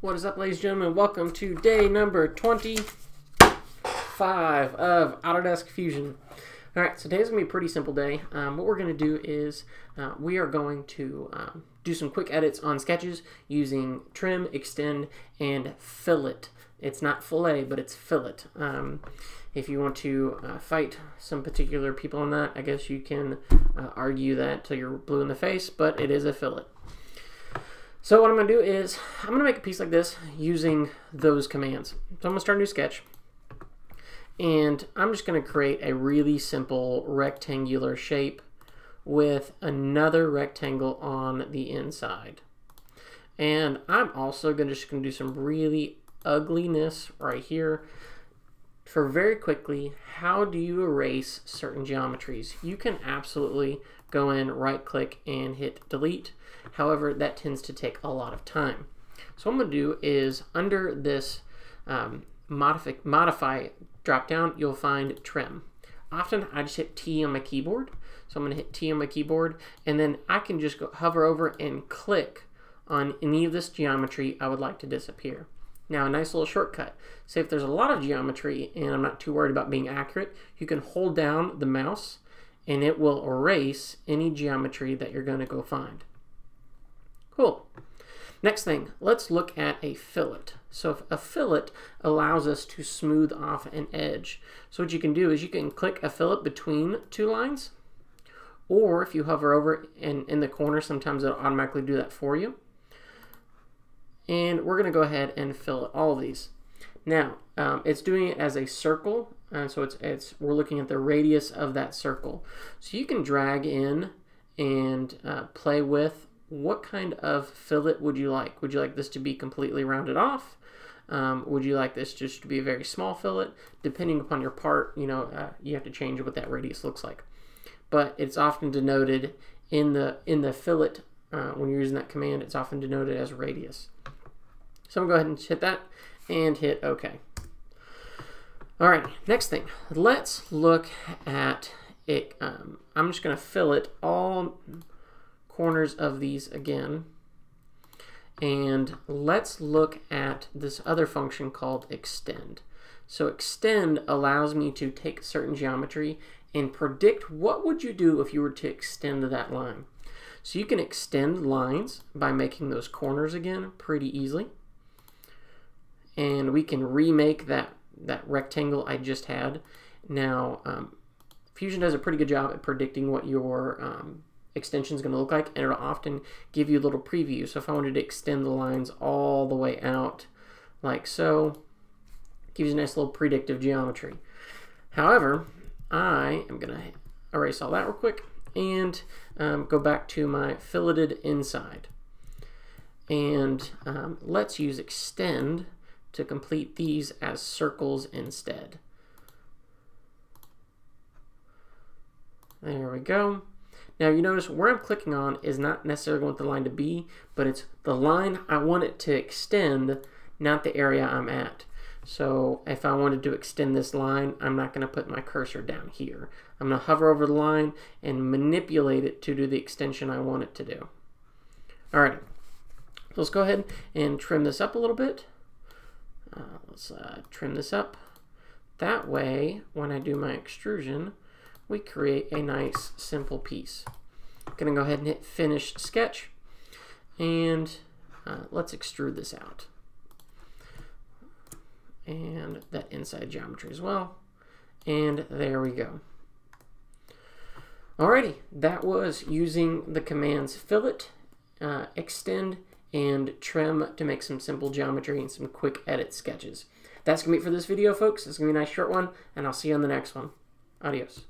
What is up, ladies and gentlemen? Welcome to day number 25 of Autodesk Fusion. All right, so today's gonna be a pretty simple day. Um, what we're gonna do is uh, we are going to um, do some quick edits on sketches using trim, extend, and fillet. It's not fillet, but it's fillet. Um, if you want to uh, fight some particular people on that, I guess you can uh, argue that till you're blue in the face, but it is a fillet. So what I'm going to do is I'm going to make a piece like this using those commands. So I'm going to start a new sketch. And I'm just going to create a really simple rectangular shape with another rectangle on the inside. And I'm also gonna, just going to do some really ugliness right here. For very quickly, how do you erase certain geometries? You can absolutely go in, right click, and hit delete. However, that tends to take a lot of time. So what I'm going to do is under this um, modify, modify drop down, you'll find trim. Often I just hit T on my keyboard. So I'm going to hit T on my keyboard, and then I can just go hover over and click on any of this geometry I would like to disappear. Now, a nice little shortcut. Say if there's a lot of geometry and I'm not too worried about being accurate, you can hold down the mouse and it will erase any geometry that you're going to go find. Cool. Next thing, let's look at a fillet. So a fillet allows us to smooth off an edge. So what you can do is you can click a fillet between two lines, or if you hover over in, in the corner, sometimes it'll automatically do that for you. And we're going to go ahead and fill all these. Now, um, it's doing it as a circle, and so it's, it's we're looking at the radius of that circle. So you can drag in and uh, play with what kind of fillet would you like? Would you like this to be completely rounded off? Um, would you like this just to be a very small fillet? Depending upon your part, you know, uh, you have to change what that radius looks like. But it's often denoted in the in the fillet uh, when you're using that command. It's often denoted as radius. So I'm gonna go ahead and hit that and hit OK. All right, next thing. Let's look at it. Um, I'm just gonna fillet all corners of these again. And let's look at this other function called extend. So extend allows me to take certain geometry and predict what would you do if you were to extend that line. So you can extend lines by making those corners again pretty easily. And we can remake that, that rectangle I just had. Now, um, Fusion does a pretty good job at predicting what your um, extension is going to look like, and it'll often give you a little preview. So if I wanted to extend the lines all the way out like so, gives you a nice little predictive geometry. However, I am going to erase all that real quick and um, go back to my filleted inside. And um, let's use extend to complete these as circles instead. There we go. Now you notice where I'm clicking on is not necessarily want the line to be, but it's the line I want it to extend, not the area I'm at. So if I wanted to extend this line, I'm not going to put my cursor down here. I'm going to hover over the line and manipulate it to do the extension I want it to do. All right, so let's go ahead and trim this up a little bit. Uh, let's uh, trim this up. That way, when I do my extrusion, we create a nice simple piece. I'm going to go ahead and hit finish sketch and uh, let's extrude this out. And that inside geometry as well. And there we go. Alrighty, that was using the commands fillet, uh, extend, and trim to make some simple geometry and some quick edit sketches. That's going to be it for this video, folks. It's going to be a nice short one, and I'll see you on the next one. Adios.